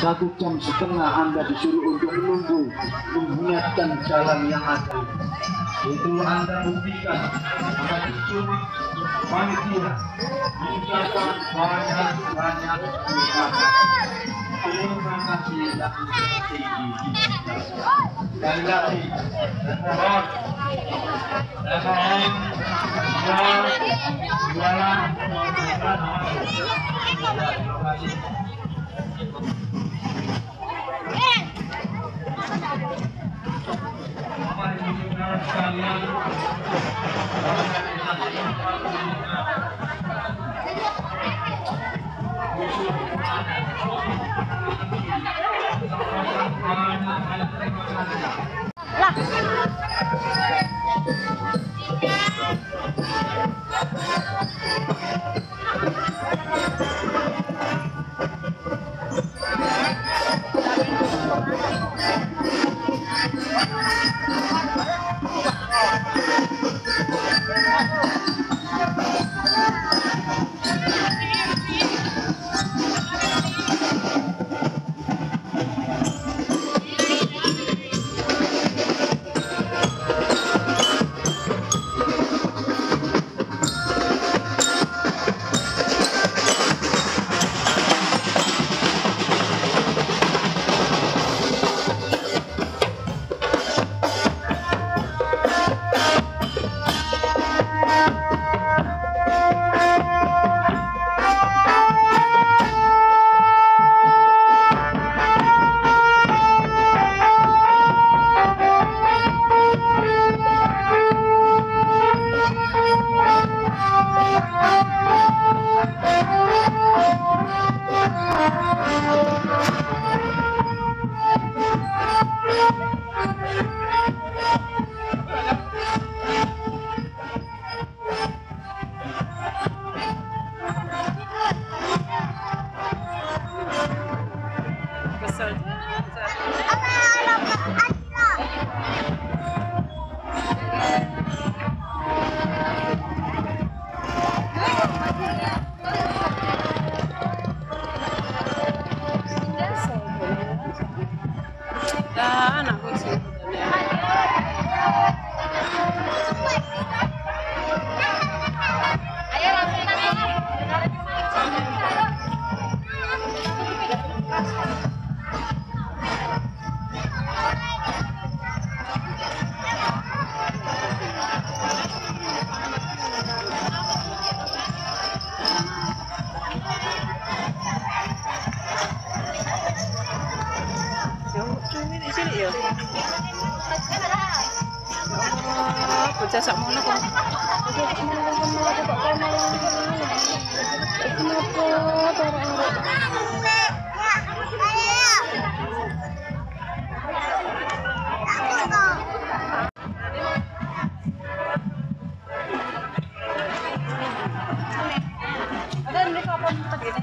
Satu jam setengah Anda disuruh untuk menunggu, mengingatkan jalan yang ada. Itu Anda buktikan pada itu panitia mengucapkan banyak-banyak terima kasih. Terima kasih yang tinggi. Sekali lagi, Terima kasih. Thank. 阿妈，阿爸，阿吉拉。Sini ya. Bocah sak mono kok. Kapan begini?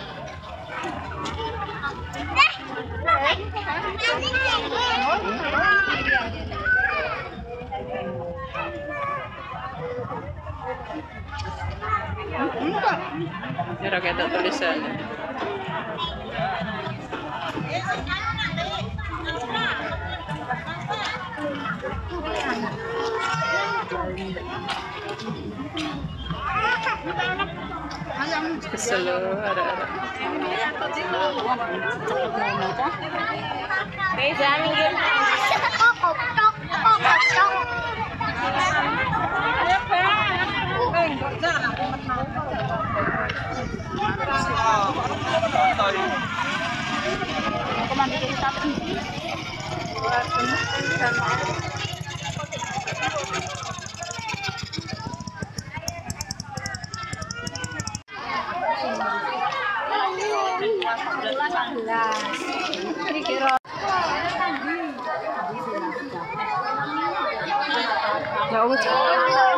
kecil Ya kayak tulisan. Lu, ada-ada. Kayak jalan Ya, Jauh.